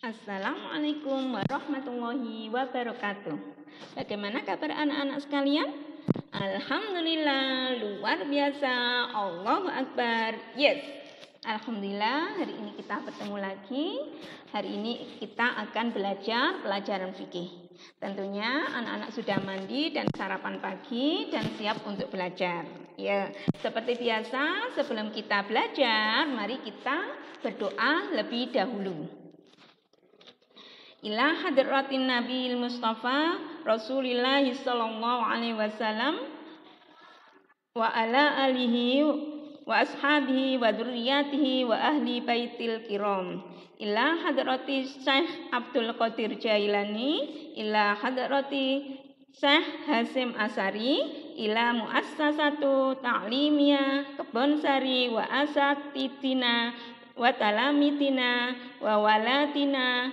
Assalamualaikum warahmatullahi wabarakatuh. Bagaimana kabar anak-anak sekalian? Alhamdulillah, luar biasa. Allahu Akbar. Yes. Alhamdulillah, hari ini kita bertemu lagi. Hari ini kita akan belajar pelajaran fikih. Tentunya anak-anak sudah mandi dan sarapan pagi dan siap untuk belajar. Ya, seperti biasa sebelum kita belajar, mari kita berdoa lebih dahulu ila hadratin Nabi Mustafa Rasulillah sallallahu alaihi wasallam wa ala alihi wa ashabihi wa dzurriyyatihi wa ahli baitil kiram. Ila hadrati Syekh Abdul Qadir Jailani ila hadrati Syekh Hasim Asari ila muassasatu ta'limiyah Kebon Sari wa asatitina wa talamitina wa walatina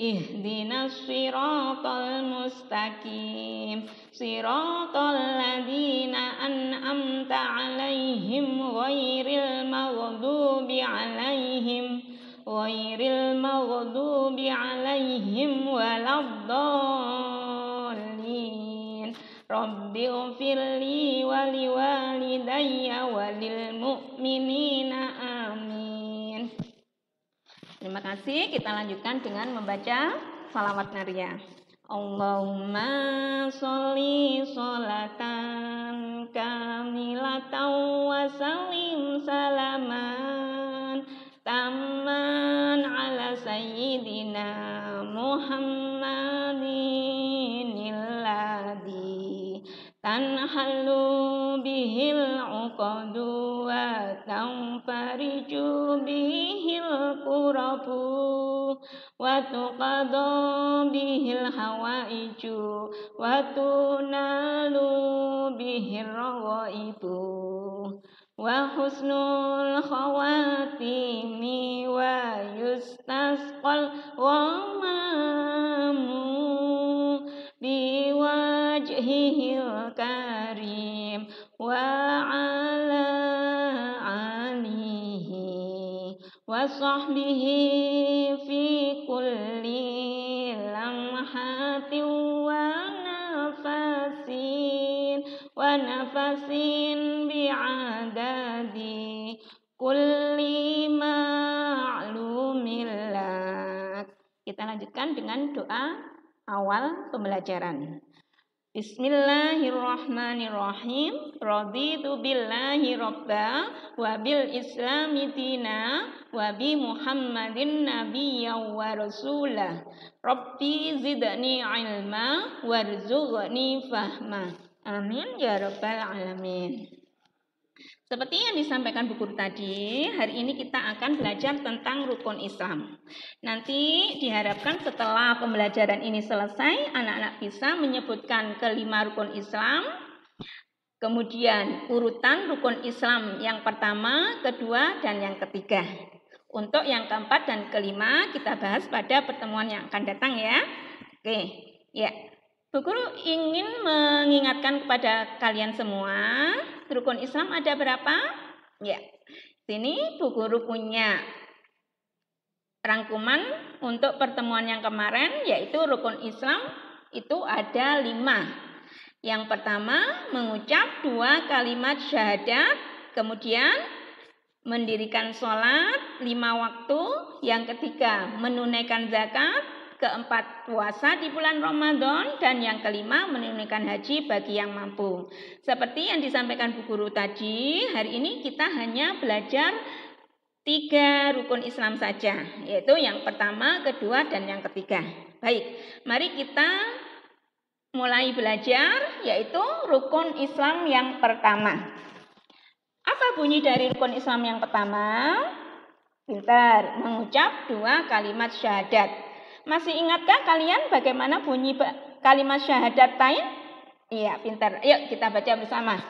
اهدنا الصراط المستقيم. صراط الذين أنعمت عليهم غير المغضوب عليهم غير المغضوب عليهم ولا الضالين. رب اغفر لي ولوالدي وللمؤمنين آمين Terima kasih. Kita lanjutkan dengan membaca salawat Naria. Allahumma sholli sholatan kamilatan wa salim salaman tamman ala sayyidina Muhammadin tanhalu bihil uqadu wa tanfariju bihil kurabu wa tuqadu bihil hawaiju wa tunalu bihil rawaibu wa husnul khawatimi wa yustasqal fi kulli lamhatin wa nafasin wa nafasin bi'adadi kulli ma'lumillah kita lanjutkan dengan doa awal pembelajaran. Bismillahirrahmanirrahim. Raditu billahi robba wa bil islami dina wa bi Muhammadin nabiyya wa rasulah. Rabbi zidni ilma warzuqni fahma. Amin ya rabbal alamin. Seperti yang disampaikan Bu Guru tadi, hari ini kita akan belajar tentang rukun Islam. Nanti diharapkan setelah pembelajaran ini selesai, anak-anak bisa menyebutkan kelima rukun Islam, kemudian urutan rukun Islam yang pertama, kedua, dan yang ketiga. Untuk yang keempat dan kelima kita bahas pada pertemuan yang akan datang ya. Oke, ya. Bu Guru ingin mengingatkan kepada kalian semua, rukun Islam ada berapa? Ya, sini Bu Guru punya rangkuman untuk pertemuan yang kemarin, yaitu rukun Islam itu ada lima. Yang pertama, mengucap dua kalimat syahadat, kemudian mendirikan sholat lima waktu, yang ketiga menunaikan zakat, keempat puasa di bulan Ramadan dan yang kelima menunaikan haji bagi yang mampu. Seperti yang disampaikan Bu Guru tadi, hari ini kita hanya belajar tiga rukun Islam saja, yaitu yang pertama, kedua, dan yang ketiga. Baik, mari kita mulai belajar, yaitu rukun Islam yang pertama. Apa bunyi dari rukun Islam yang pertama? Pintar, mengucap dua kalimat syahadat. Masih ingatkah kalian bagaimana bunyi kalimat syahadatain? Iya, pintar. Yuk kita baca bersama.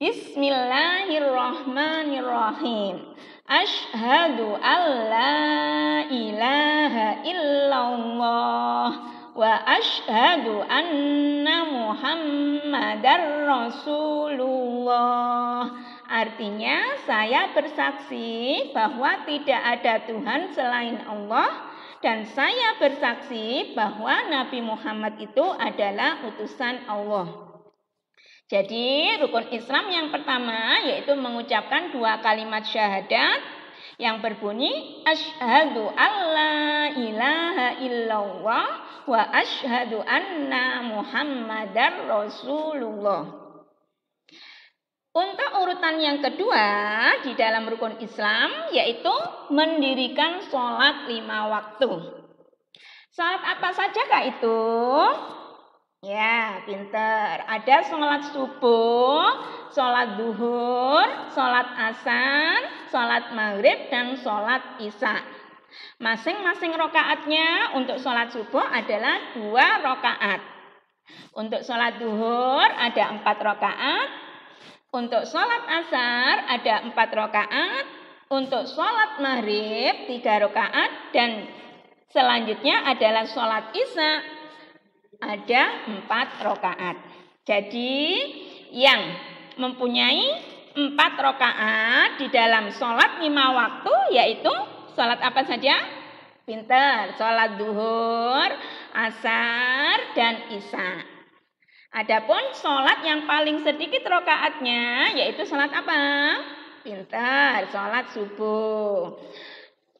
Bismillahirrahmanirrahim. Ashhadu an la ilaha illallah wa ashhadu anna Muhammadar Rasulullah. Artinya saya bersaksi bahwa tidak ada Tuhan selain Allah dan saya bersaksi bahwa Nabi Muhammad itu adalah utusan Allah. Jadi rukun Islam yang pertama yaitu mengucapkan dua kalimat syahadat yang berbunyi asyhadu alla ilaha illallah wa asyhadu anna muhammadar rasulullah. Untuk urutan yang kedua di dalam rukun Islam yaitu mendirikan sholat lima waktu. Sholat apa saja kak itu? Ya, pinter. Ada sholat subuh, sholat duhur, sholat asar, sholat maghrib, dan sholat isya. Masing-masing rokaatnya untuk sholat subuh adalah dua rokaat. Untuk sholat duhur ada empat rokaat. Untuk sholat asar ada empat rokaat. Untuk sholat maghrib tiga rokaat. Dan selanjutnya adalah sholat isya ada empat rokaat. Jadi yang mempunyai empat rokaat di dalam sholat lima waktu yaitu sholat apa saja? Pinter, sholat duhur, asar, dan isya. Adapun sholat yang paling sedikit rokaatnya yaitu sholat apa? Pinter, sholat subuh.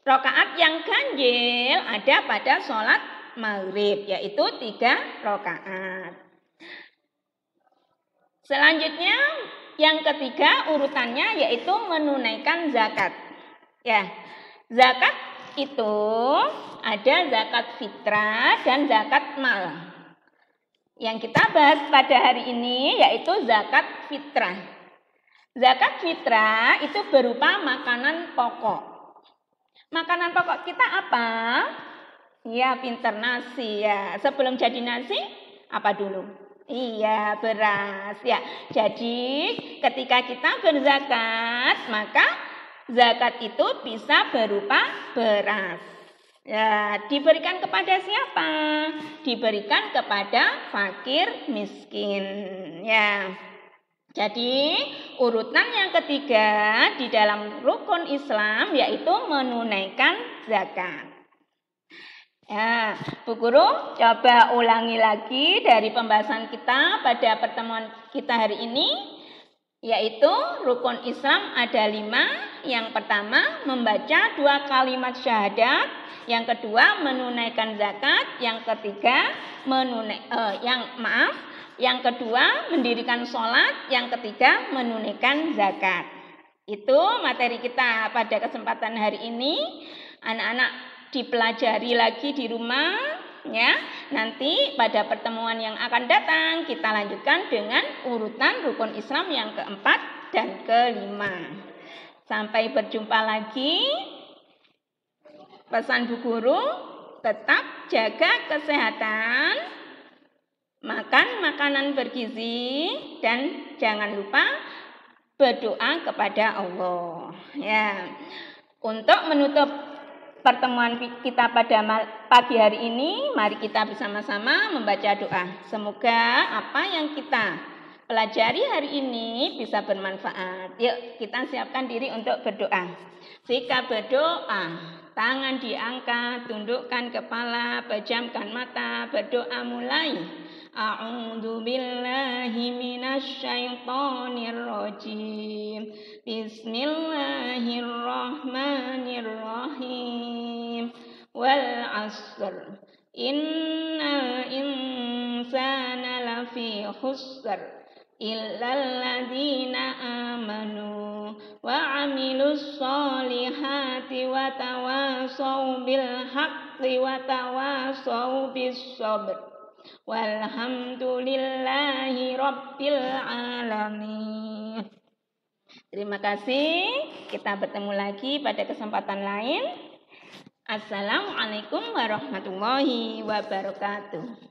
Rokaat yang ganjil ada pada sholat maghrib yaitu tiga rokaat. Selanjutnya yang ketiga urutannya yaitu menunaikan zakat. Ya, zakat itu ada zakat fitrah dan zakat mal. Yang kita bahas pada hari ini yaitu zakat fitrah. Zakat fitrah itu berupa makanan pokok. Makanan pokok kita apa? Iya, pinter nasi ya. Sebelum jadi nasi, apa dulu? Iya, beras ya. Jadi, ketika kita berzakat, maka zakat itu bisa berupa beras. Ya, diberikan kepada siapa? Diberikan kepada fakir miskin. Ya. Jadi, urutan yang ketiga di dalam rukun Islam yaitu menunaikan zakat. Ya, Bu Guru, coba ulangi lagi dari pembahasan kita pada pertemuan kita hari ini, yaitu rukun Islam ada lima. Yang pertama, membaca dua kalimat syahadat. Yang kedua, menunaikan zakat. Yang ketiga, menunai, eh, yang maaf, yang kedua, mendirikan sholat. Yang ketiga, menunaikan zakat. Itu materi kita pada kesempatan hari ini. Anak-anak dipelajari lagi di rumah ya. Nanti pada pertemuan yang akan datang kita lanjutkan dengan urutan rukun Islam yang keempat dan kelima. Sampai berjumpa lagi. Pesan Bu Guru, tetap jaga kesehatan, makan makanan bergizi dan jangan lupa berdoa kepada Allah. Ya. Untuk menutup pertemuan kita pada pagi hari ini, mari kita bersama-sama membaca doa. Semoga apa yang kita pelajari hari ini bisa bermanfaat. Yuk, kita siapkan diri untuk berdoa. Jika berdoa, tangan diangkat, tundukkan kepala, pejamkan mata, berdoa mulai. A'udzu billahi minasyaitonir rajim. Bismillahirrahmanirrahim. Wal 'asr. Innal insana lafi khusr illal ladzina amanu wa 'amilus solihati wa tawasaw bil haqqi wa tawasaw bis sabr. Walhamdulillahi Rabbil Alamin. Terima kasih. Kita bertemu lagi pada kesempatan lain. Assalamualaikum warahmatullahi wabarakatuh.